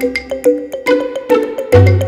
Thank you.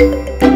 Música